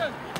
Openstein!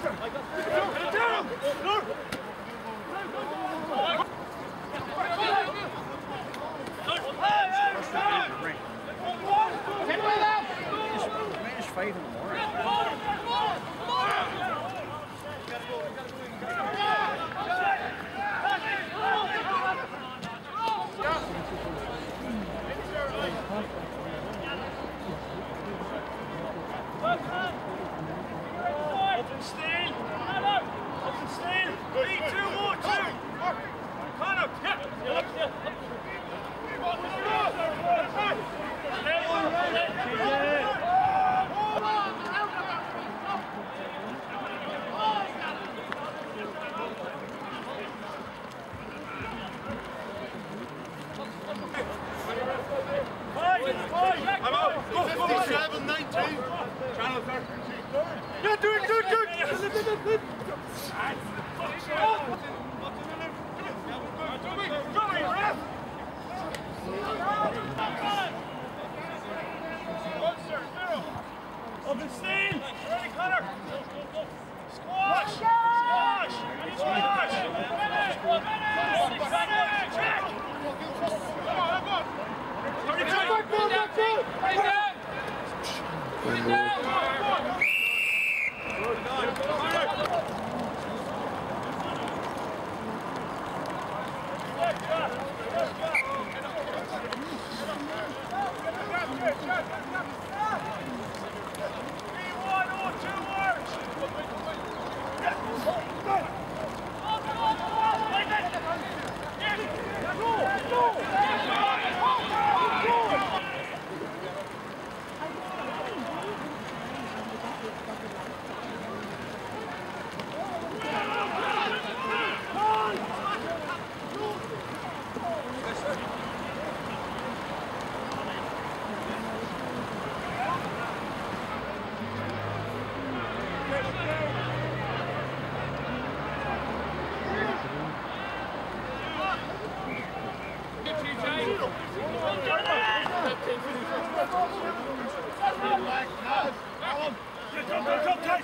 Channel 13. Yeah, do it, do it, do it! Openstein!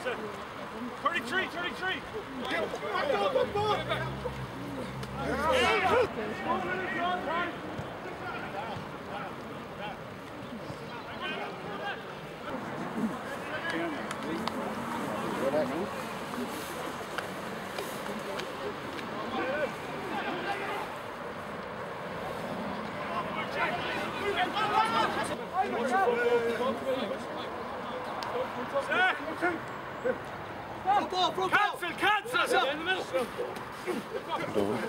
33, 33. Front ball, front ball. Cancel, cancel. Yeah. In the middle. Over.